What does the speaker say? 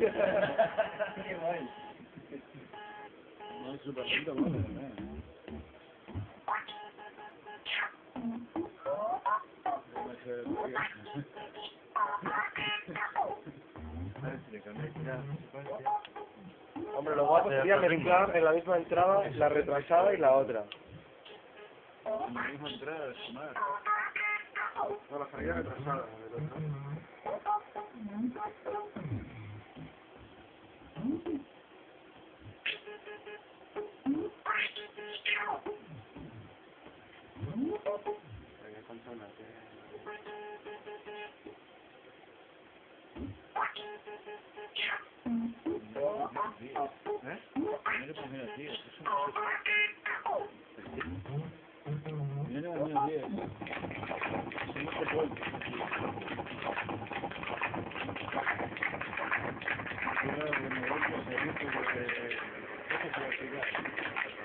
Qué guay. No, es súper bueno, ¿eh? Hombre, lo guapo sería mezclar en la misma entrada la retrasada y la otra. En la misma entrada. No, la salida retrasada del Thank you.